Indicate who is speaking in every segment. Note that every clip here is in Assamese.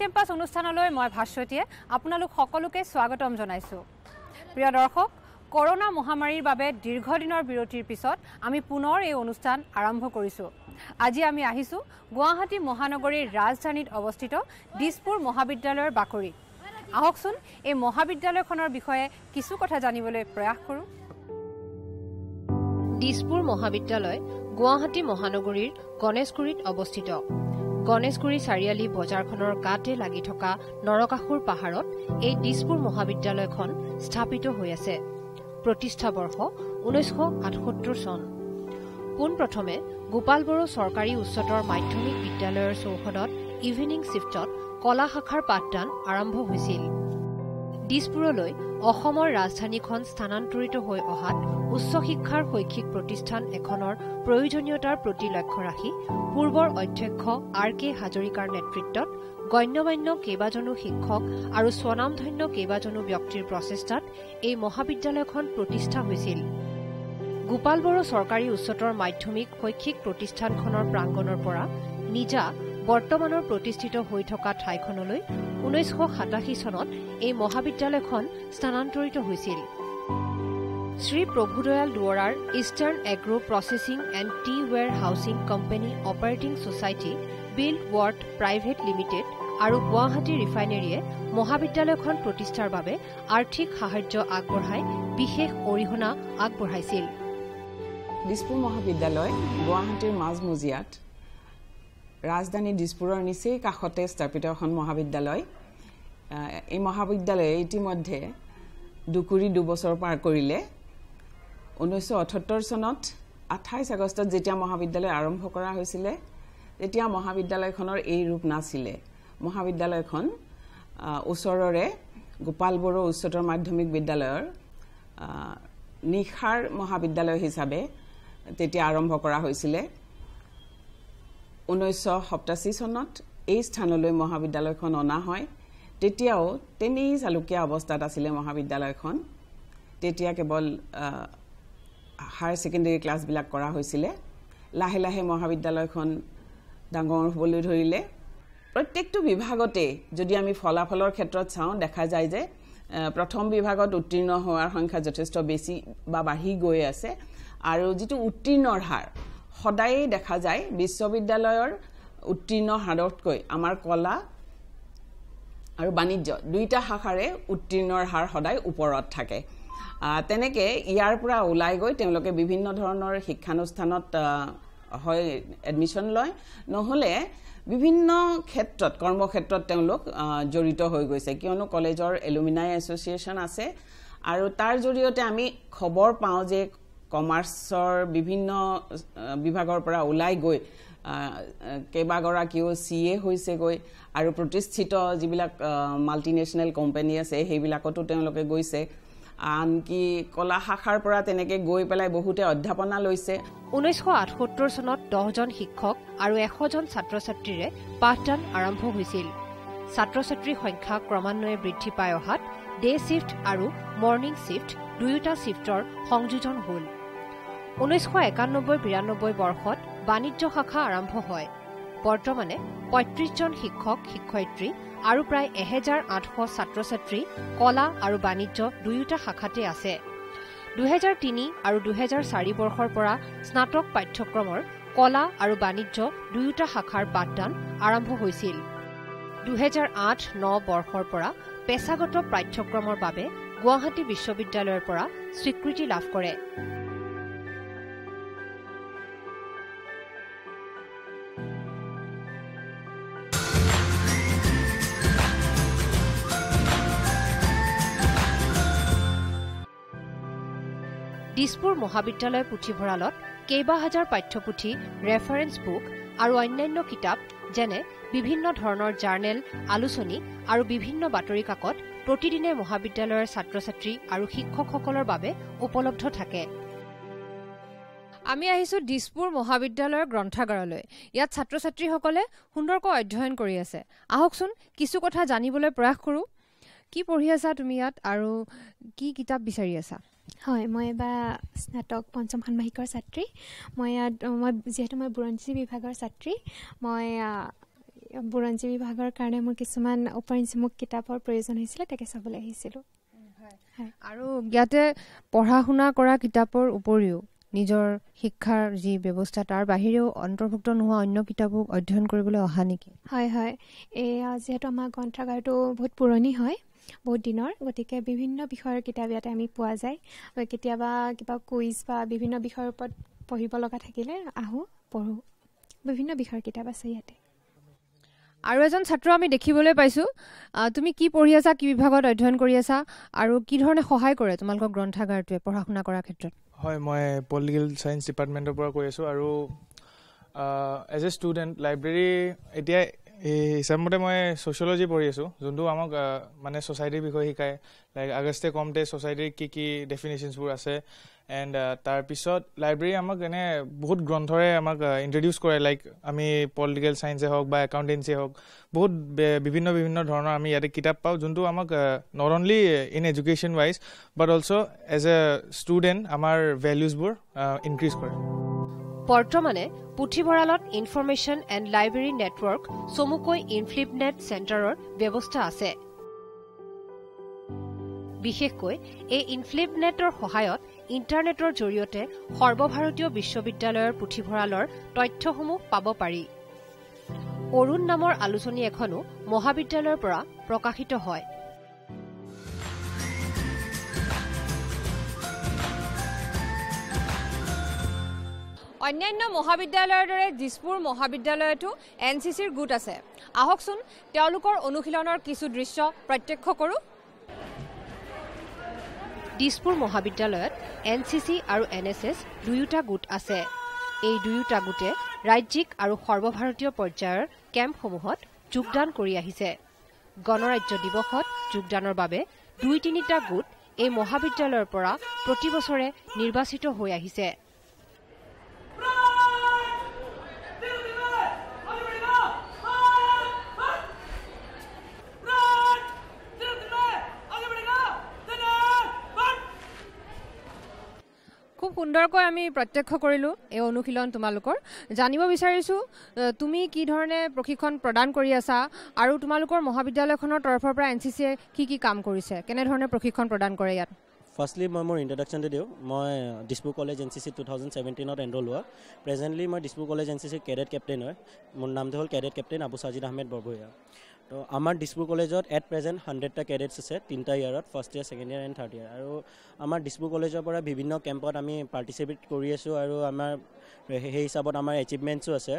Speaker 1: কেম্পাছ অনুষ্ঠানলৈ মই ভাস্বতীয়ে আপোনালোক সকলোকে স্বাগতম জনাইছোঁ। প্ৰিয় দৰ্শক কৰোণা মহামাৰীৰ বাবে দীৰ্ঘদিনৰ বিৰতিৰ পিছত আমি পুনৰ এই অনুষ্ঠান আৰম্ভ কৰিছোঁ। আজি আমি আহিছোঁ গুৱাহাটী মহানগৰীৰ ৰাজধানীত অৱস্থিত দিছপুৰ মহাবিদ্যালয়ৰ বাকৰিত আহকচোন এই মহাবিদ্যালয়খনৰ বিষয়ে কিছু কথা জানিবলৈ প্ৰয়াস কৰোঁ। দিছপুৰ মহাবিদ্যালয় গুৱাহাটী মহানগৰীৰ গণেশগুৰিত অৱস্থিত। গণেশগুৰি চাৰিআলি বজাৰখনৰ গাতে লাগি থকা নৰকাসুৰ পাহাৰত এই দিছপুৰ মহাবিদ্যালয়খন স্থাপিত হৈ আছে। প্ৰতিষ্ঠা বৰ্ষ ঊনৈছশ আঠসত্তৰ চন। পোনপ্ৰথমে গোপাল বড়ো চৰকাৰী উচ্চতৰ মাধ্যমিক বিদ্যালয়ৰ চৌহদত ইভিনিং শ্বিফ্টত কলা শাখাৰ পাঠদান আৰম্ভ হৈছিল। দিছপুৰলৈ অসমৰ ৰাজধানীখন স্থানান্তৰিত হৈ অহাত উচ্চ শিক্ষাৰ শৈক্ষিক প্ৰতিষ্ঠান এখনৰ প্ৰয়োজনীয়তাৰ প্ৰতি লক্ষ্য ৰাখি পূৰ্বৰ অধ্যক্ষ আৰ কে হাজৰিকাৰ নেতৃত্বত গণ্যমান্য কেইবাজনো শিক্ষক আৰু স্বনামধন্য কেইবাজনো ব্যক্তিৰ প্ৰচেষ্টাত এই মহাবিদ্যালয়খন প্ৰতিষ্ঠা হৈছিল। গোপাল বড়ো চৰকাৰী উচ্চতৰ মাধ্যমিক শৈক্ষিক প্ৰতিষ্ঠানখনৰ প্ৰাংগণৰ পৰা নিজা বৰ্তমানৰ প্ৰতিষ্ঠিত হৈ থকা ঠাইখনলৈ ঊনৈছশ সাতাশী চনত এই মহাবিদ্যালয়খন স্থানান্তৰিত হৈছিল। শ্ৰী প্ৰভুদয়াল দুৱৰাৰ eastern agro processing and tea warehousing company operating society build world private limited আৰু গুৱাহাটী ৰিফাইনেৰীয়ে মহাবিদ্যালয়খন প্ৰতিষ্ঠাৰ বাবে আৰ্থিক সাহায্য আগবঢ়াই বিশেষ অৰিহণা আগবঢ়াইছিল।
Speaker 2: দিছপুৰ মহাবিদ্যালয় গুৱাহাটীৰ মাজমজিয়াত ৰাজধানী দিছপুৰৰ নিচেই কাষতে স্থাপিত এখন মহাবিদ্যালয়। এই মহাবিদ্যালয়ে ইতিমধ্যে দুকুৰি দুবছৰ পাৰ কৰিলে। ঊনৈছশ আঠসত্তৰ চনত আঠাইছ আগষ্টত যেতিয়া মহাবিদ্যালয় আৰম্ভ কৰা হৈছিলে তেতিয়া মহাবিদ্যালয়খনৰ এই ৰূপ নাছিলে। মহাবিদ্যালয়খন ওচৰৰে গোপাল বড়ো উচ্চতৰ মাধ্যমিক বিদ্যালয়ৰ নিশাৰ মহাবিদ্যালয় হিচাপে তেতিয়া আৰম্ভ কৰা হৈছিলে। ঊনৈছশ সপ্তাশী চনত এই স্থানলৈ মহাবিদ্যালয়খন অনা হয়। তেতিয়াও তেনেই চালুকীয়া অৱস্থাত আছিলে মহাবিদ্যালয়খন। তেতিয়া কেৱল হায়াৰ ছেকেণ্ডেৰী ক্লাছবিলাক কৰা হৈছিলে। লাহে লাহে মহাবিদ্যালয়খন ডাঙৰ হ'বলৈ ধৰিলে। প্ৰত্যেকটো বিভাগতে যদি আমি ফলাফলৰ ক্ষেত্ৰত চাওঁ দেখা যায় যে প্ৰথম বিভাগত উত্তীৰ্ণ হোৱাৰ সংখ্যা যথেষ্ট বেছি বা বাঢ়ি গৈ আছে। আৰু যিটো উত্তীৰ্ণৰ হাৰ সদায়েই দেখা যায় বিশ্ববিদ্যালয়ৰ উত্তীৰ্ণ হাৰতকৈ আমাৰ কলা আৰু বাণিজ্য দুয়োটা শাখাৰে উত্তীৰ্ণৰ হাৰ সদায় ওপৰত থাকে। তেনেকৈ ইয়াৰ পৰা ওলাই গৈ তেওঁলোকে বিভিন্ন ধৰণৰ শিক্ষানুষ্ঠানত হয় এডমিশ্যন লয়। নহ'লে বিভিন্ন ক্ষেত্ৰত কৰ্মক্ষেত্ৰত তেওঁলোক জড়িত হৈ গৈছে। কিয়নো কলেজৰ এলুমিনাই এছ'চিয়েশ্যন আছে। আৰু তাৰ জৰিয়তে আমি খবৰ পাওঁ যে কমাৰ্চৰ বিভিন্ন বিভাগৰ পৰা ওলাই গৈ কেইবাগৰাকীও চি এ হৈছেগৈ আৰু প্ৰতিষ্ঠিত যিবিলাক মাল্টিনেশ্যনেল কোম্পানী আছে সেইবিলাকতো তেওঁলোকে গৈছে। আনকি কলা শাখাৰ পৰা তেনেকে গৈ পেলাই বহুতে অধ্যাপনা লৈছে।
Speaker 1: ঊনৈছশ আঠসত্তৰ চনত দহজন শিক্ষক আৰু এশজন ছাত্ৰ ছাত্ৰীৰে পাঠদান আৰম্ভ হৈছিল। ছাত্ৰ ছাত্ৰীৰ সংখ্যা ক্ৰমান্বয়ে বৃদ্ধি পাই অহাত ডে ছিফ্ট আৰু মৰ্ণিং ছিফ্ট দুয়োটা ছিফ্টৰ সংযোজন হ'ল। ঊনৈছশ একানব্বৈ বিৰানব্বৈ বৰ্ষত বাণিজ্য শাখা আৰম্ভ হয়। বৰ্তমানে পঁয়ত্ৰিশজন শিক্ষক শিক্ষয়িত্ৰী আৰু প্ৰায় এহেজাৰ আঠশ ছাত্ৰ ছাত্ৰী কলা আৰু বাণিজ্য দুয়োটা শাখাতে আছে। দুহেজাৰ তিনি আৰু দুহেজাৰ চাৰি বৰ্ষৰ পৰা স্নাতক পাঠ্যক্ৰমৰ কলা আৰু বাণিজ্য দুয়োটা শাখাৰ পাঠদান আৰম্ভ হৈছিল। দুহেজাৰ আঠ ন বৰ্ষৰ পৰা পেছাগত পাঠ্যক্ৰমৰ বাবে গুৱাহাটী বিশ্ববিদ্যালয়ৰ পৰা স্বীকৃতি লাভ কৰে। দিছপুৰ মহাবিদ্যালয় পুথিভঁৰালত কেইবা হাজাৰ পাঠ্যপুথি ৰেফাৰেন্স বুক আৰু অন্যান্য কিতাপ যেনে বিভিন্ন ধৰণৰ জাৰ্নেল আলোচনী আৰু বিভিন্ন বাতৰি কাকত প্ৰতিদিনে মহাবিদ্যালয়ৰ ছাত্ৰ ছাত্ৰী আৰু শিক্ষকসকলৰ বাবে উপলব্ধ থাকে। আমি আহিছোঁ দিছপুৰ মহাবিদ্যালয়ৰ গ্ৰন্থাগাৰলৈ। ইয়াত ছাত্ৰ ছাত্ৰীসকলে সুন্দৰকৈ অধ্যয়ন কৰি আছে। আহকচোন কিছু কথা জানিবলৈ প্ৰয়াস কৰোঁ। কি পঢ়ি আছা তুমি ইয়াত আৰু কি কিতাপ বিচাৰি আছা?
Speaker 3: হয় মই এইবাৰ স্নাতক পঞ্চম ষাণ্মাসিকৰ ছাত্ৰী। মই ইয়াত মই যিহেতু মই বুৰঞ্জী বিভাগৰ ছাত্ৰী মই
Speaker 4: বুৰঞ্জী বিভাগৰ কাৰণে মোৰ কিছুমান উপন্যাসমুখ কিতাপৰ প্ৰয়োজন হৈছিলে তাকে চাবলৈ আহিছিলোঁ।
Speaker 5: আৰু ইয়াতে পঢ়া শুনা কৰা কিতাপৰ উপৰিও নিজৰ শিক্ষাৰ যি ব্যৱস্থা তাৰ বাহিৰেও অন্তৰ্ভুক্ত নোহোৱা অন্য কিতাপো অধ্যয়ন কৰিবলৈ অহা নেকি?
Speaker 4: হয় হয়। এয়া যিহেতু আমাৰ গ্ৰন্থাগাৰটো বহুত পুৰণি হয় বহুত দিনৰ গতিকে বিভিন্ন বিষয়ৰ কিতাপ ইয়াতে আমি পোৱা যায়। কেতিয়াবা কিবা কুইজ বা বিভিন্ন বিষয়ৰ ওপৰত পঢ়িব লগা থাকিলে আহোঁ পঢ়োঁ। বিভিন্ন বিষয়ৰ কিতাপ আছে ইয়াতে।
Speaker 5: আৰু এজন ছাত্ৰ আমি দেখিবলৈ পাইছোঁ। তুমি কি পঢ়ি আছা কি বিভাগত অধ্যয়ন কৰি আছা আৰু কি ধৰণে সহায় কৰে তোমালোকৰ গ্ৰন্থাগাৰটোৱে পঢ়া শুনা কৰাৰ ক্ষেত্ৰত?
Speaker 6: হয় মই পলিটিকেল ছায়েন্স ডিপাৰ্টমেণ্টৰ পৰা কৈ আছোঁ। আৰু এজ এ ষ্টুডেণ্ট লাইব্ৰেৰী এতিয়া এই হিচাপমতে মই ছ'চিয়লজি পঢ়ি আছোঁ যোনটো আমাক মানে ছ'চাইটিৰ বিষয়ে শিকায়। লাইক আগষ্টে কমতে ছ'চাইটিৰ কি কি ডেফিনেশ্যনছবোৰ আছে। এণ্ড তাৰপিছত লাইব্ৰেৰী আমাক এনে বহুত গ্ৰন্থৰে আমাক ইণ্ট্ৰডিউচ কৰে। লাইক আমি পলিটিকেল ছায়েন্সে হওক বা একাউণ্টেঞ্চিয়ে হওক বহুত বিভিন্ন বিভিন্ন ধৰণৰ আমি ইয়াতে কিতাপ পাওঁ যোনটো আমাক not only in education wise but also' as a student আমাৰ ভেলিউজবোৰ ইনক্ৰিজ কৰে।
Speaker 5: বৰ্তমানে পুথিভঁৰালত ইনফৰমেশ্যন এণ্ড লাইব্ৰেৰী নেটৱৰ্ক চমুকৈ ইনফ্লিপনেট চেণ্টাৰৰ ব্যৱস্থা আছে। বিশেষকৈ এই ইনফ্লিপনেটৰ সহায়ত ইণ্টাৰনেটৰ জৰিয়তে সৰ্বভাৰতীয় বিশ্ববিদ্যালয়ৰ পুথিভঁৰালৰ তথ্যসমূহ পাব পাৰি। অৰুণ নামৰ আলোচনী এখনো মহাবিদ্যালয়ৰ পৰা প্ৰকাশিত হয়। অন্যান্য মহাবিদ্যালয়ৰ দৰে দিছপুৰ মহাবিদ্যালয়তো এন চি চিৰ গোট আছে। আহকচোন তেওঁলোকৰ অনুশীলনৰ কিছু দৃশ্য প্ৰত্যক্ষ কৰোঁ। দিছপুৰ মহাবিদ্যালয়ত এন চি চি আৰু এন এছ এছ দুয়োটা গোট আছে। এই দুয়োটা গোটে ৰাজ্যিক আৰু সৰ্বভাৰতীয় পৰ্যায়ৰ কেম্পসমূহত যোগদান কৰি আহিছে। গণৰাজ্য দিৱসত যোগদানৰ বাবে দুই তিনিটা গোট এই মহাবিদ্যালয়ৰ পৰা প্ৰতিবছৰে নিৰ্বাচিত হৈ আহিছে। সুন্দৰকৈ আমি প্ৰত্যক্ষ কৰিলোঁ এই অনুশীলন তোমালোকৰ। জানিব বিচাৰিছোঁ তুমি কি ধৰণে প্ৰশিক্ষণ প্ৰদান কৰি আছা আৰু তোমালোকৰ মহাবিদ্যালয়খনৰ তৰফৰ পৰা এন চি চিয়ে কি কি কাম কৰিছে? কেনেধৰণে প্ৰশিক্ষণ প্ৰদান কৰে ইয়াত?
Speaker 7: ফাৰ্ষ্টলি মই মোৰ ইণ্ট্ৰডাকশ্যনটো দিওঁ। মই Dispur college N C C two thousand ছেভেণ্টিনত enrol হোৱা। প্ৰেজেণ্টলি মই দিছপুৰ কলেজ এন চি চিৰ কেডেট কেপ্টেইন হয়। মোৰ নামটো হ'ল কেডেট কেপ্টেইন আবু সাজিদ আহমেদ বৰভূঞা তো আমাৰ দিছপুৰ কলেজত এট প্ৰেজেণ্ট হাণ্ড্ৰেডটা কেডেটছ আছে তিনিটা ইয়াৰত first year second year and third year আৰু আমাৰ দিছপুৰ কলেজৰ পৰা বিভিন্ন কেম্পত আমি পাৰ্টিচিপেট কৰি আছোঁ আৰু আমাৰ সেই হিচাপত আমাৰ এচিভমেণ্টছো আছে।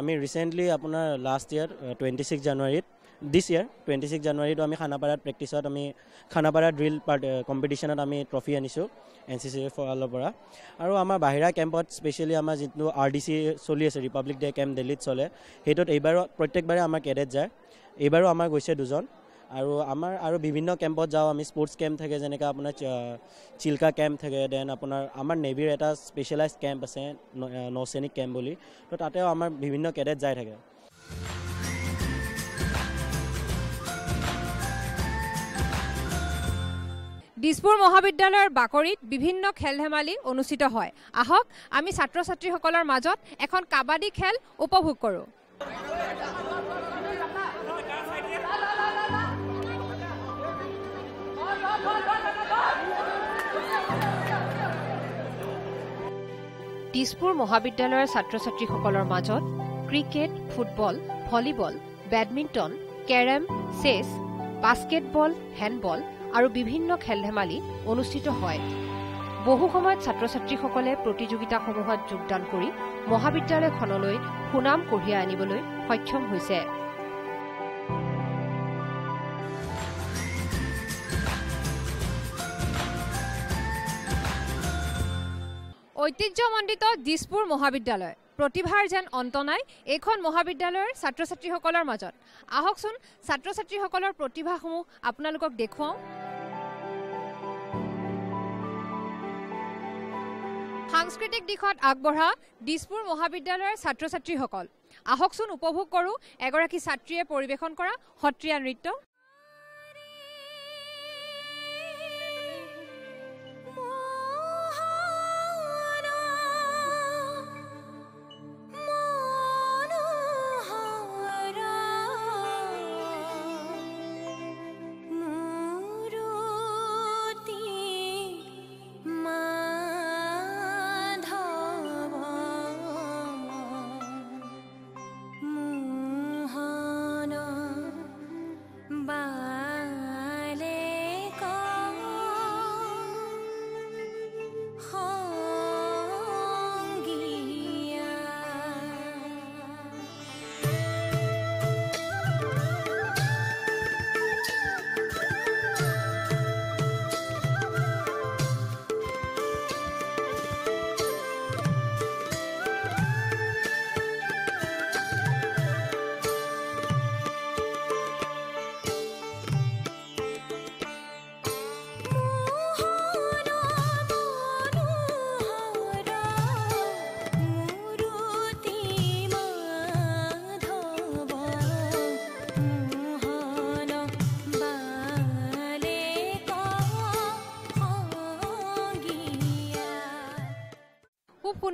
Speaker 7: আমি ৰিচেণ্টলি আপোনাৰ লাষ্ট ইয়াৰ টুৱেণ্টি ছিক্স জানুৱাৰীত দিছ ইয়াৰ টুৱেণ্টি ছিক্স জানুৱাৰীতো আমি খানাপাৰাত প্ৰেক্টিছত আমি খানাপাৰা ড্ৰিল কম্পিটিশ্যনত আমি ট্ৰফি আনিছোঁ এন চি চিৰ ফালৰ পৰা। আৰু আমাৰ বাহিৰা কেম্পত স্পেচিয়েলি আমাৰ যিটো আৰ ডি চি চলি আছে ৰিপাব্লিক ডে' কেম্প দিল্লীত চলে সেইটোত এইবাৰো প্ৰত্যেকবাৰে আমাৰ কেডেট যায়। এইবাৰো আমাৰ গৈছে দুজন। আৰু আমাৰ আৰু বিভিন্ন কেম্পত যাওঁ আমি স্পৰ্টছ কেম্প থাকে যেনেকৈ আপোনাৰ চিল্কা কেম্প থাকে দেন আপোনাৰ আমাৰ নেভিৰ এটা স্পেচিয়েলাইজ কেম্প আছে নৌসৈনিক কেম্প বুলি। তো তাতেও আমাৰ বিভিন্ন কেডেট যাই থাকে।
Speaker 5: দিছপুৰ মহাবিদ্যালয়ৰ বাকৰিত বিভিন্ন খেল ধেমালি অনুষ্ঠিত হয়। আহক আমি ছাত্ৰ ছাত্ৰীসকলৰ মাজত এখন কাবাডী খেল উপভোগ কৰোঁ। দিছপুৰ মহাবিদ্যালয়ৰ ছাত্ৰ ছাত্ৰীসকলৰ মাজত cricket football volleyball badminton carrom chess basketball handball আৰু বিভিন্ন খেল ধেমালি অনুষ্ঠিত হয়। বহু সময়ত ছাত্ৰ ছাত্ৰীসকলে প্ৰতিযোগিতাসমূহত যোগদান কৰি মহাবিদ্যালয়খনলৈ সুনাম কঢ়িয়াই আনিবলৈ সক্ষম হৈছে। ঐতিহ্যমণ্ডিত দিছপুৰ মহাবিদ্যালয়। প্ৰতিভাৰ যেন অন্ত নাই এইখন মহাবিদ্যালয়ৰ ছাত্ৰ ছাত্ৰীসকলৰ মাজত। আহকচোন ছাত্ৰ ছাত্ৰীসকলৰ প্ৰতিভাসমূহ আপোনালোকক দেখুৱাওঁ। সাংস্কৃতিক দিশত আগবঢ়া দিছপুৰ মহাবিদ্যালয়ৰ ছাত্ৰ ছাত্ৰীসকল আহকচোন উপভোগ কৰোঁ এগৰাকী ছাত্ৰীয়ে পৰিৱেশন কৰা সত্ৰীয়া নৃত্য।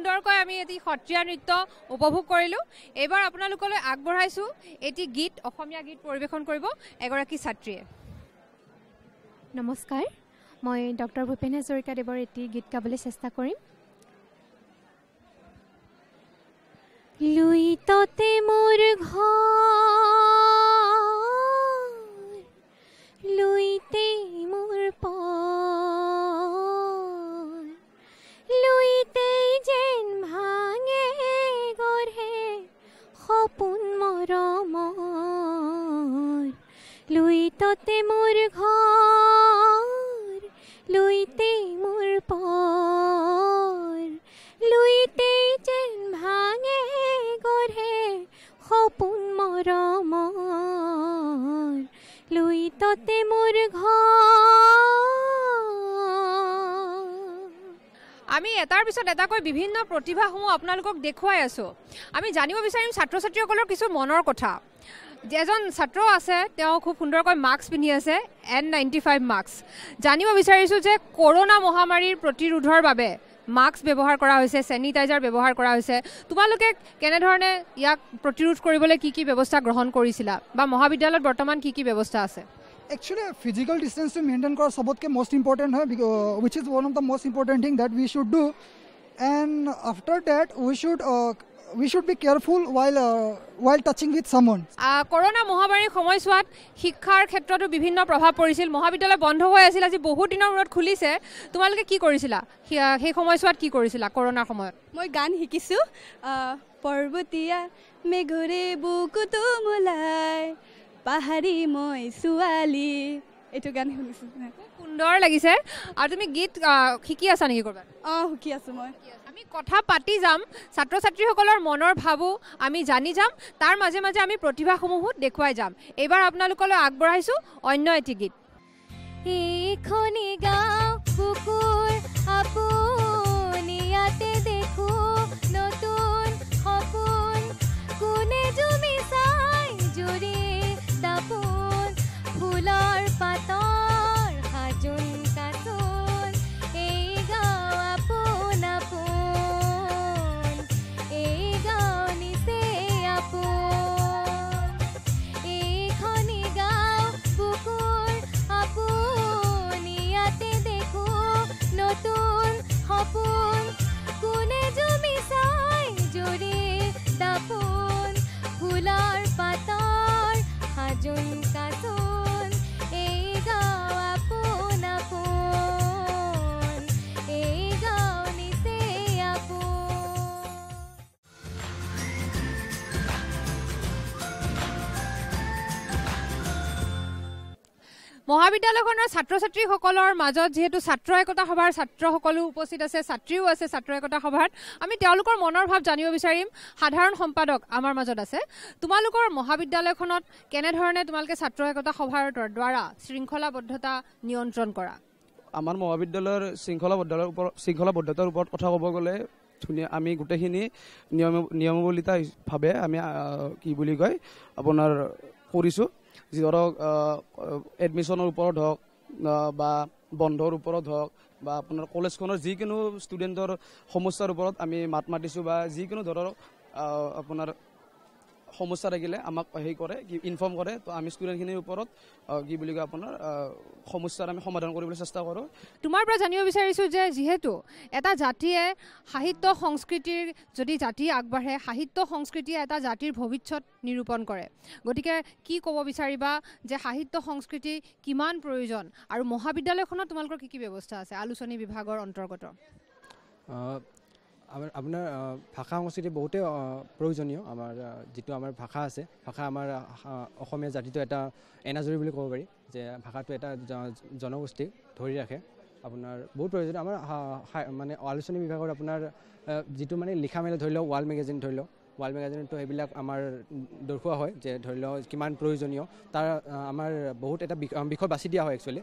Speaker 5: সুন্দৰকৈ আমি এটি সত্ৰীয়া নৃত্য উপভোগ কৰিলোঁ। এইবাৰ আপোনালোকলৈ আগবঢ়াইছোঁ এটি গীত অসমীয়া গীত পৰিৱেশন কৰিব এগৰাকী ছাত্ৰীয়ে।
Speaker 4: নমস্কাৰ মই ডক্টৰ ভূপেন হাজৰিকাদেৱৰ এটি গীত গাবলৈ চেষ্টা কৰিম। মোৰ ঘৰ লুইতে মোৰ পৰ সপোন মৰমৰ লুইততে মোৰ ঘৰ লুইতে
Speaker 5: এটাৰ পিছত এটাকৈ বিভিন্ন প্ৰতিভাসমূহ আপোনালোকক দেখুৱাই আছোঁ। আমি জানিব বিচাৰিম ছাত্ৰ ছাত্ৰীসকলৰ কিছু মনৰ কথা। এজন ছাত্ৰ আছে তেওঁ খুব সুন্দৰকৈ মাস্ক পিন্ধি আছে এন নাইণ্টি ফাইভ মাস্ক জানিব বিচাৰিছোঁ যে কৰোণা মহামাৰীৰ প্ৰতিৰোধৰ বাবে মাস্ক ব্যৱহাৰ কৰা হৈছে চেনিটাইজাৰ ব্যৱহাৰ কৰা হৈছে। তোমালোকে কেনেধৰণে ইয়াক প্ৰতিৰোধ কৰিবলৈ কি কি ব্যৱস্থা গ্ৰহণ কৰিছিলা? বা মহাবিদ্যালয়ত বৰ্তমান কি কি ব্যৱস্থা আছে?
Speaker 8: একচুৱেলি ফিজিকেল ডিষ্টেঞ্চটো মেইনটেইন কৰা চবতকৈ মষ্ট ইম্পৰ্টেণ্ট হয় which is one of the most important thing that we should do and after that we should we should be careful while while touching with someone
Speaker 5: corona মহামাৰীৰ সময়ছোৱাত শিক্ষাৰ ক্ষেত্ৰতো বিভিন্ন প্ৰভাৱ পৰিছিল। মহাবিদ্যালয় বন্ধ হৈ আছিল আজি বহুত দিনৰ মূৰত খুলিছে। তোমালোকে কি কৰিছিলা? সেই সময়ছোৱাত কি কৰিছিলা কৰোণাৰ সময়ত?
Speaker 9: মই গান শিকিছোঁ। পৰ্বতীয়া মেঘৰে বুকুটো মোলাই। পাহাৰী মই ছোৱালী। এইটো গান শুনিছোঁ
Speaker 5: খুব সুন্দৰ লাগিছে। আৰু তুমি গীত শিকি আছা নেকি ক'ৰবাত?
Speaker 9: অঁ শিকি আছোঁ মই।
Speaker 5: আমি কথা পাতি যাম। ছাত্ৰ ছাত্ৰীসকলৰ মনৰ ভাবো আমি জানি যাম। তাৰ মাজে মাজে আমি প্ৰতিভাসমূহো দেখুৱাই যাম। এইবাৰ আপোনালোকলৈ আগবঢ়াইছোঁ অন্য এটি গীত।
Speaker 4: এইখনি গাঁও কুকুৰ আপুনি ইয়াতে দেখো। নতুন সপোন কোনে জুমি চাই
Speaker 5: মহাবিদ্যালয়খনৰ ছাত্ৰ ছাত্ৰীসকলৰ মাজত যিহেতু ছাত্ৰ একতা সভাৰ ছাত্ৰসকলো উপস্থিত আছে ছাত্ৰীও আছে ছাত্ৰ একতা সভাত আমি তেওঁলোকৰ মনৰ ভাৱ জানিব বিচাৰিম। সাধাৰণ সম্পাদক আমাৰ মাজত আছে। তোমালোকৰ মহাবিদ্যালয়খনত কেনেধৰণে তোমালোকে ছাত্ৰ একতা সভাৰ দ্বাৰা শৃংখলাবদ্ধতা নিয়ন্ত্ৰণ কৰা?
Speaker 10: আমাৰ মহাবিদ্যালয়ৰ শৃংখলাবদ্ধতাৰ ওপৰত শৃংখলাবদ্ধতাৰ ওপৰত কথা ক'ব গ'লে ধুনীয়া আমি গোটেইখিনি নিয়ম নিয়মাৱলীতাভাৱে আমি কি বুলি কয় আপোনাৰ কৰিছোঁ। ধৰক এডমিশ্যনৰ ওপৰত হওক বা বন্ধৰ ওপৰত হওক বা আপোনাৰ কলেজখনৰ যিকোনো ষ্টুডেণ্টৰ সমস্যাৰ ওপৰত আমি মাত মাতিছোঁ বা যিকোনো আহ, আপোনাৰ সমস্যা থাকিলে আমাক হেৰি কৰে কি ইনফৰ্ম কৰে। তো আমি ষ্টুডেণ্টখিনিৰ ওপৰত কি বুলি কয় আপোনাৰ সমস্যাৰ আমি সমাধান কৰিবলৈ চেষ্টা কৰোঁ।
Speaker 5: তোমাৰ পৰা জানিব বিচাৰিছোঁ যে যিহেতু এটা জাতিয়ে সাহিত্য সংস্কৃতিৰ যদি জাতি আগবাঢ়ে সাহিত্য সংস্কৃতিয়ে এটা জাতিৰ ভৱিষ্যত নিৰূপণ কৰে। গতিকে কি ক'ব বিচাৰিবা যে সাহিত্য সংস্কৃতি কিমান প্ৰয়োজন আৰু মহাবিদ্যালয়খনত তোমালোকৰ কি কি ব্যৱস্থা আছে? আলোচনী বিভাগৰ অন্তৰ্গত।
Speaker 11: আপোনাৰ ভাষা সংস্কৃতি বহুতেই প্ৰয়োজনীয়। আমাৰ যিটো আমাৰ ভাষা আছে ভাষা আমাৰ অসমীয়া জাতিটো এটা এনাজৰী বুলি ক'ব পাৰি যে ভাষাটো এটা জ- জনগোষ্ঠীক ধৰি ৰাখে। আপোনাৰ বহুত প্ৰয়োজনীয়। আমাৰ মানে আলোচনী বিভাগত আপোনাৰ যিটো মানে লিখা মেলা ধৰি লওক ৱাল মেগাজিন ধৰি লওক ৱাল মেগাজিনতো সেইবিলাক আমাৰ দৰ্শোৱা হয় যে ধৰি লওক কিমান প্ৰয়োজনীয়। তাৰ আমাৰ বহুত এটা বিষয় বাছি দিয়া হয় একচুৱেলি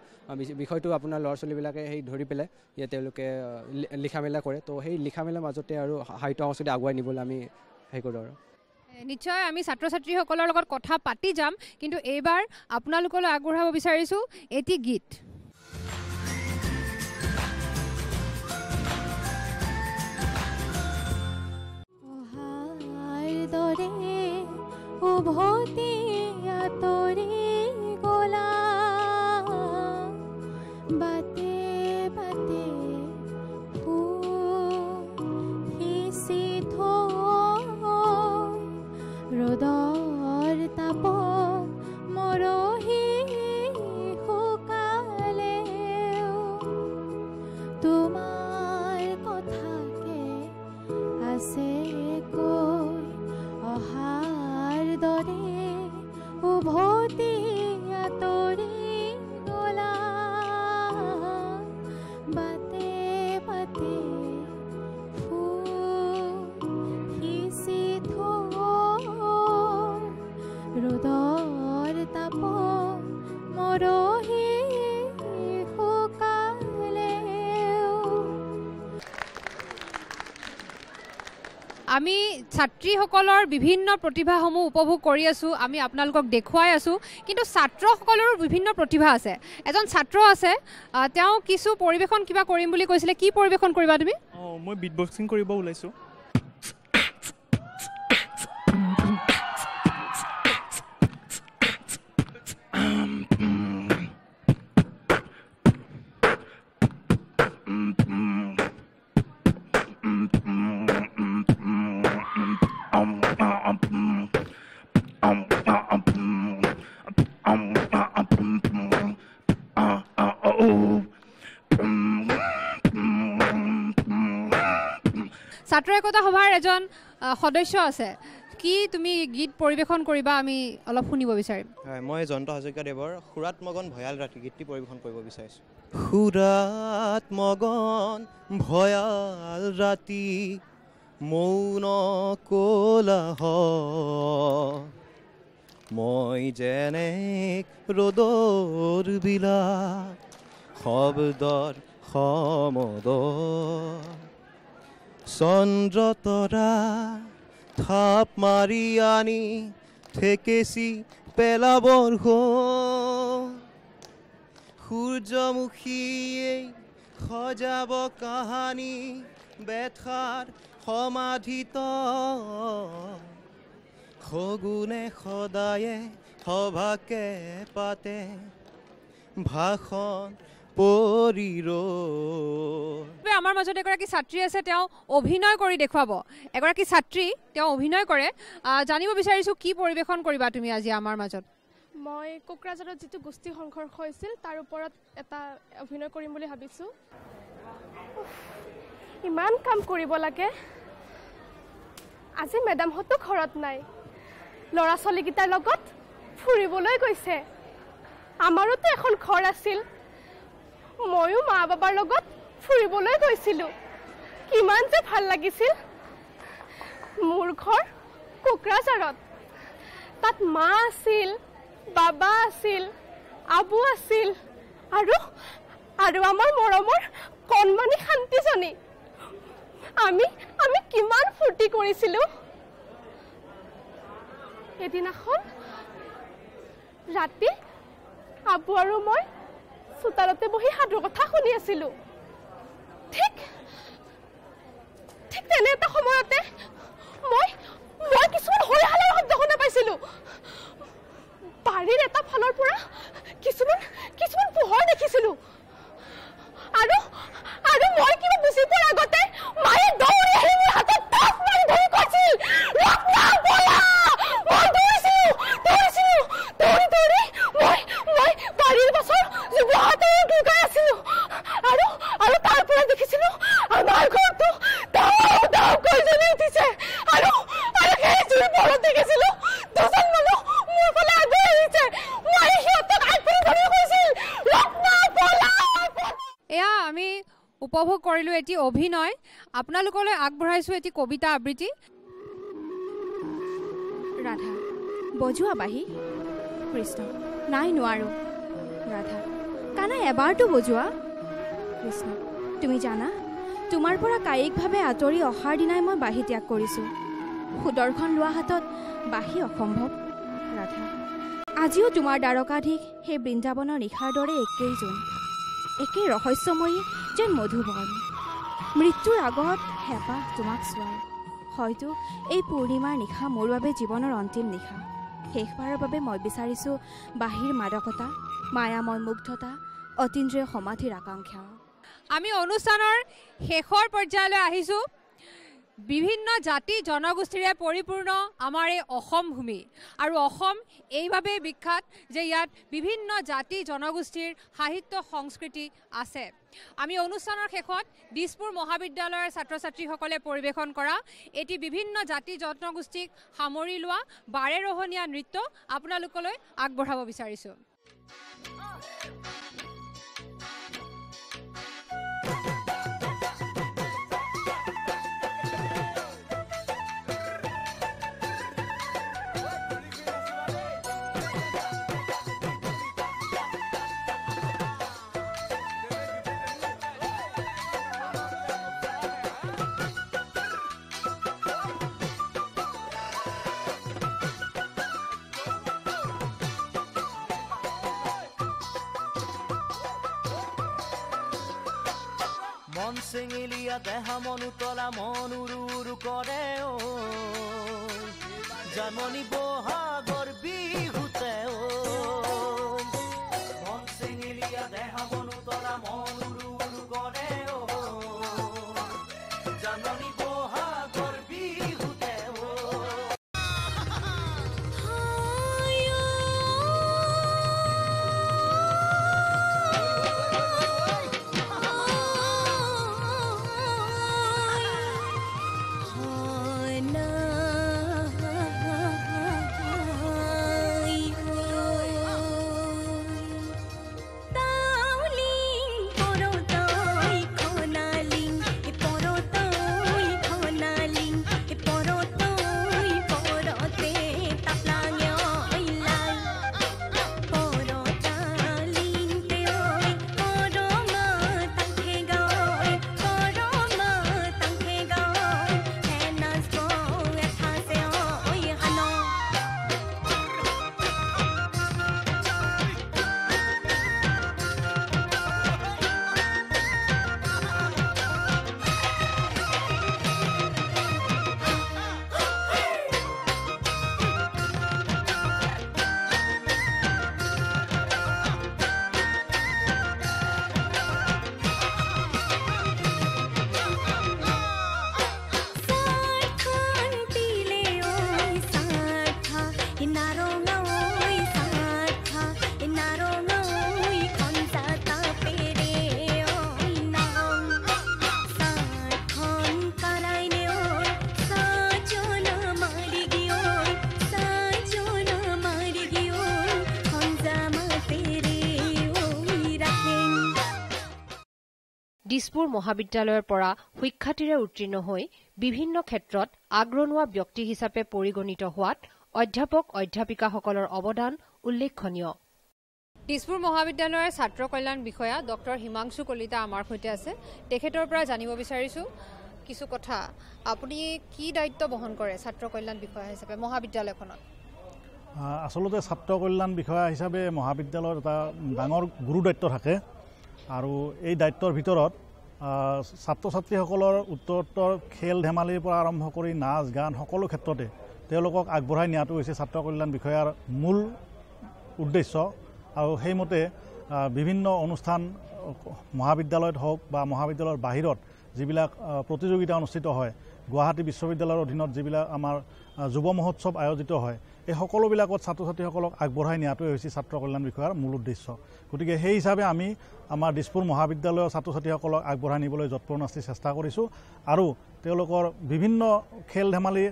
Speaker 11: বিষয়টো আপোনাৰ ল'ৰা ছোৱালীবিলাকে সেই ধৰি পেলাই যে তেওঁলোকে লিখা মেলা কৰে। তো সেই লিখা মেলাৰ মাজতে আৰু সাহিত্য সংস্কৃতি আগুৱাই নিবলৈ আমি হেৰি কৰোঁ আৰু।
Speaker 5: নিশ্চয় আমি ছাত্ৰ ছাত্ৰীসকলৰ লগত কথা পাতি যাম। কিন্তু এইবাৰ আপোনালোকলৈ আগবঢ়াব বিচাৰিছোঁ এটি গীত।
Speaker 12: আদরে উভতি আতরে গোলা বাত
Speaker 5: আমি ছাত্ৰীসকলৰ বিভিন্ন প্ৰতিভাসমূহ উপভোগ কৰি আছোঁ আমি আপোনালোকক দেখুৱাই আছোঁ কিন্তু ছাত্ৰসকলৰো বিভিন্ন প্ৰতিভা আছে। এজন ছাত্ৰ আছে তেওঁ কিছু পৰিৱেশন কিবা কৰিম বুলি কৈছিলে কি পৰিৱেশন কৰিবা তুমি?
Speaker 13: অঁ মই বিট বক্সিং কৰিব ওলাইছোঁ।
Speaker 5: ছাত্ৰ একতা সভাৰ এজন সদস্য আছে। কি তুমি গীত পৰিৱেশন কৰিবা আমি অলপ শুনিব বিচাৰিম।
Speaker 14: হয় মই জয়ন্ত হাজৰিকাদেৱৰ সুৰাত মগন ভয়াল ৰাতি গীতটি পৰিৱেশন কৰিব বিচাৰিছোঁ। সুৰাত মগন ভয়াল ৰাতি মৌন কোলাহ। মই যেনে ৰ'দৰ বিলাক শব্দৰ সমদ চন্দ্রতরা, থাপ মারি আনি, থেকেছি পেলাবর সূর্যমুখী সজাব কাহানি বেথার সমাধিত। সগুণে সদায়ে সভাকে পাতে, ভাষণ
Speaker 5: আমাৰ মাজত এগৰাকী ছাত্ৰী আছে তেওঁ অভিনয় কৰি দেখুৱাব। এগৰাকী ছাত্ৰী তেওঁ অভিনয় কৰে। জানিব বিচাৰিছোঁ কি পৰিৱেশন কৰিবা তুমি আজি আমাৰ মাজত?
Speaker 15: মই কোকৰাঝাৰত যিটো গোষ্ঠী সংঘৰ্ষ হৈছিল তাৰ ওপৰত এটা অভিনয় কৰিম বুলি ভাবিছোঁ। ইমান কাম কৰিব লাগে। আজি মেডামহঁতো ঘৰত নাই। ল'ৰা ছোৱালীকেইটাৰ লগত ফুৰিবলৈ গৈছে। আমাৰোতো এখন ঘৰ আছিল। ময়ো মা বাবাৰ লগত ফুৰিবলৈ গৈছিলোঁ। কিমান যে ভাল লাগিছিল। মোৰ ঘৰ কোকৰাঝাৰত। তাত মা আছিল বাবা আছিল আবু আছিল আৰু আৰু আমাৰ মৰমৰ কণমানি শান্তিজনী। আমি আমি কিমান ফূৰ্তি কৰিছিলোঁ। এদিনাখন ৰাতি আবু আৰু মই চোতালতে বহি সাধুৰ কথা শুনি আছিলোঁ। ঠিক ঠিক তেনে এটা সময়তে মই মই কিছুমান হৰিহালৰ শব্দ শুনা পাইছিলোঁ। বাৰীৰ এটা ফালৰ পৰা কিছুমান কিছুমান পোহৰ দেখিছিলোঁ। আৰু আৰু মই কিবা বুজি পোৱাৰ আগতে মায়ে দৌৰি আহি মোৰ হাতত টাচ মাৰি ধৰি কৈছিল ৰত্না বলা মই দৌৰিছিলোঁ দৌৰিছিলোঁ দৌৰি দৌৰি মই মই বাৰীৰ গছৰ জোপোহাতেৰে লুকাই আছিলোঁ আৰু আৰু তাৰ পৰা দেখিছিলোঁ আমাৰ ঘৰটো ডাঙৰ ডাঙৰকৈ জ্বলি উঠিছে আৰু আৰু সেই জুইৰ পৰত দেখিছিলোঁ দুজন মানুহ মোৰ ফালে আগুৱাই আহিছে মই সিহঁতক আগপিনে ধৰি কৈছিল ৰত্না বলা
Speaker 5: এয়া আমি উপভোগ কৰিলোঁ এটি অভিনয়। আপোনালোকলৈ আগবঢ়াইছোঁ এটি কবিতা আবৃত্তি।
Speaker 12: ৰাধা বজোৱা বাহি। কৃষ্ণ নাই নোৱাৰোঁ। ৰাধা কানাই এবাৰতো বজোৱা। কৃষ্ণ তুমি জানা তোমাৰ পৰা কায়িকভাৱে আঁতৰি অহাৰ দিনাই মই বাঁহী ত্যাগ কৰিছোঁ। সুদৰ্শন লোৱা হাতত বাঁহী অসম্ভৱ। ৰাধা আজিও তোমাৰ দ্বাৰকাধীশ সেই বৃন্দাবনৰ নিশাৰ দৰে একেই জোন। একেই ৰহস্যময়ী যেন মধুবন। মৃত্যুৰ আগত হেঁপাহ তোমাক চোৱাৰ। হয়তো এই পূৰ্ণিমাৰ নিশা মোৰ বাবে জীৱনৰ অন্তিম নিশা। শেষবাৰৰ বাবে মই বিচাৰিছোঁ বাঁহীৰ মাদকতা মায়াময় মুগ্ধতা অতীন্দ্ৰিয় সমাধিৰ আকাংক্ষা।
Speaker 5: আমি অনুষ্ঠানৰ শেষৰ পৰ্যায়লৈ আহিছোঁ। বিভিন্ন জাতি জনগোষ্ঠীৰে পৰিপূৰ্ণ আমাৰ এই অসম ভূমি। আৰু অসম এইবাবেই বিখ্যাত যে ইয়াত বিভিন্ন জাতি জনগোষ্ঠীৰ সাহিত্য সংস্কৃতি আছে। আমি অনুষ্ঠানৰ শেষত দিছপুৰ মহাবিদ্যালয়ৰ ছাত্ৰ ছাত্ৰীসকলে পৰিৱেশন কৰা এটি বিভিন্ন জাতি জনগোষ্ঠীক সামৰি লোৱা বাৰেৰহণীয়া নৃত্য আপোনালোকলৈ আগবঢ়াব বিচাৰিছোঁ।
Speaker 16: মন চেঙেলীয়া দেহা মন উতলা মন উৰু উৰু কৰে ঐ জাননী বহাগৰ বিহুতে ঐ মন চেঙেলীয়া দেহা মন উতলা মন উৰু উৰু কৰে জাননী
Speaker 5: দিছপুৰ মহাবিদ্যালয়ৰ পৰা সুখ্যাতিৰে উত্তীৰ্ণ হৈ বিভিন্ন ক্ষেত্ৰত আগৰণুৱা ব্যক্তি হিচাপে পৰিগণিত হোৱাত অধ্যাপক অধ্যাপিকাসকলৰ অৱদান উল্লেখনীয়। দিছপুৰ মহাবিদ্যালয়ৰ ছাত্ৰ কল্যাণ বিষয়া ডক্টৰ হিমাংশু কলিতা আমাৰ সৈতে আছে। তেখেতৰ পৰা জানিব বিচাৰিছোঁ কিছু কথা। আপুনি কি দায়িত্ব বহন কৰে ছাত্ৰ কল্যাণ বিষয়া হিচাপে মহাবিদ্যালয়খনত?
Speaker 17: আচলতে ছাত্ৰ কল্যাণ বিষয়া হিচাপে মহাবিদ্যালয়ৰ এটা ডাঙৰ গুৰু দায়িত্ব থাকে। আৰু এই দায়িত্বৰ ভিতৰত ছাত্ৰ ছাত্ৰীসকলৰ উত্তৰোত্তৰ খেল ধেমালিৰ পৰা আৰম্ভ কৰি নাচ গান সকলো ক্ষেত্ৰতে তেওঁলোকক আগবঢ়াই নিয়াটো হৈছে ছাত্ৰ কল্যাণ বিষয়াৰ মূল উদ্দেশ্য। আৰু সেইমতে বিভিন্ন অনুষ্ঠান মহাবিদ্যালয়ত হওক বা মহাবিদ্যালয়ৰ বাহিৰত যিবিলাক প্ৰতিযোগিতা অনুষ্ঠিত হয় গুৱাহাটী বিশ্ববিদ্যালয়ৰ অধীনত যিবিলাক আমাৰ যুৱ মহোৎসৱ আয়োজিত হয় এই সকলোবিলাকত ছাত্ৰ ছাত্ৰীসকলক আগবঢ়াই নিয়াটোৱে হৈছে ছাত্ৰ কল্যাণ বিষয়াৰ মূল উদ্দেশ্য। গতিকে সেই হিচাপে আমি আমাৰ দিছপুৰ মহাবিদ্যালয়ৰ ছাত্ৰ ছাত্ৰীসকলক আগবঢ়াই নিবলৈ যৎপৰোনাস্তি চেষ্টা কৰিছোঁ আৰু তেওঁলোকৰ বিভিন্ন খেল ধেমালি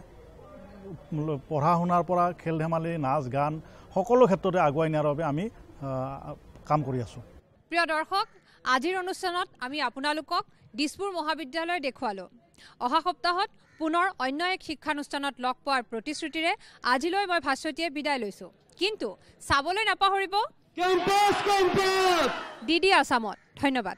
Speaker 17: পঢ়া শুনাৰ পৰা খেল ধেমালি নাচ গান সকলো ক্ষেত্ৰতে আগুৱাই নিয়াৰ বাবে আমি কাম কৰি আছোঁ।
Speaker 5: প্ৰিয় দৰ্শক আজিৰ অনুষ্ঠানত আমি আপোনালোকক দিছপুৰ মহাবিদ্যালয় দেখুৱালোঁ। অহা সপ্তাহত পুনৰ অন্য এক শিক্ষানুষ্ঠানত লগ পোৱাৰ প্ৰতিশ্ৰুতিৰে আজিলৈ মই ভাস্বতীয়ে বিদায় লৈছোঁ। কিন্তু চাবলৈ নাপাহৰিব ডি ডি আছামত ধন্যবাদ।